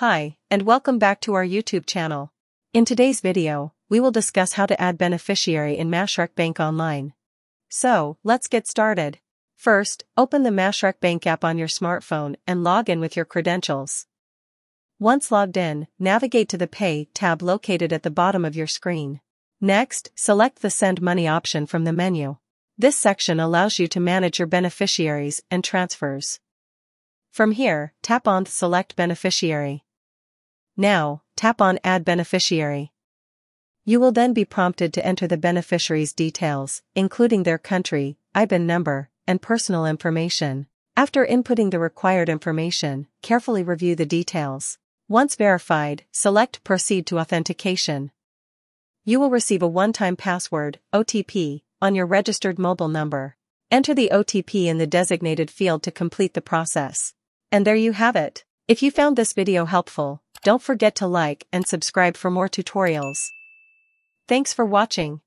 Hi, and welcome back to our YouTube channel. In today's video, we will discuss how to add beneficiary in Mashreq Bank Online. So, let's get started. First, open the Mashreq Bank app on your smartphone and log in with your credentials. Once logged in, navigate to the Pay tab located at the bottom of your screen. Next, select the Send Money option from the menu. This section allows you to manage your beneficiaries and transfers. From here, tap on Select Beneficiary. Now, tap on Add Beneficiary. You will then be prompted to enter the beneficiary's details, including their country, IBAN number, and personal information. After inputting the required information, carefully review the details. Once verified, select Proceed to Authentication. You will receive a one-time password, OTP, on your registered mobile number. Enter the OTP in the designated field to complete the process. And there you have it. If you found this video helpful, don't forget to like and subscribe for more tutorials. Thanks for watching.